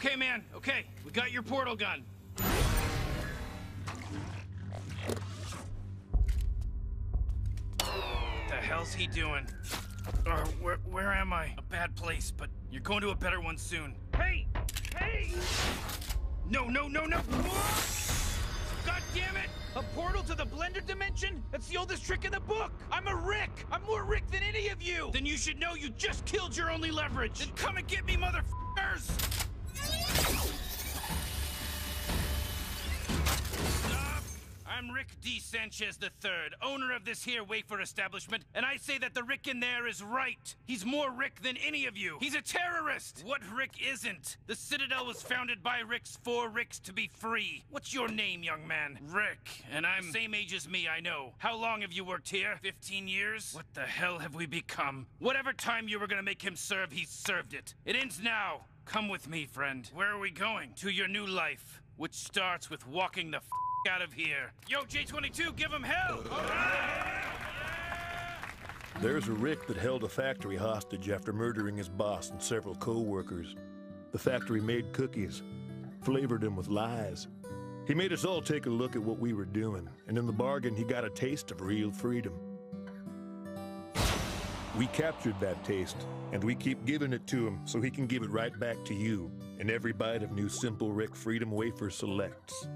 Okay, man, okay. We got your portal gun. What the hell's he doing? Uh, where, where am I? A bad place, but you're going to a better one soon. Hey! Hey! No, no, no, no! God damn it! A portal to the Blender dimension? That's the oldest trick in the book! I'm a Rick! I'm more Rick than any of you! Then you should know you just killed your only leverage! Then come and get me, motherfuckers! I'm Rick D. Sanchez III, owner of this here wafer establishment, and I say that the Rick in there is right. He's more Rick than any of you. He's a terrorist! What Rick isn't? The Citadel was founded by Ricks for Ricks to be free. What's your name, young man? Rick, and I'm same age as me, I know. How long have you worked here? 15 years? What the hell have we become? Whatever time you were gonna make him serve, he's served it. It ends now. Come with me, friend. Where are we going? To your new life, which starts with walking the f out of here. Yo, J22, give him hell! There's a Rick that held a factory hostage after murdering his boss and several co-workers. The factory made cookies, flavored them with lies. He made us all take a look at what we were doing, and in the bargain, he got a taste of real freedom. We captured that taste, and we keep giving it to him so he can give it right back to you in every bite of new Simple Rick Freedom Wafer Selects.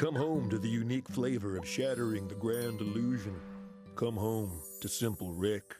Come home to the unique flavor of shattering the grand illusion. Come home to Simple Rick.